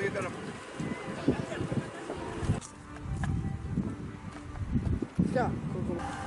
上からじゃあここ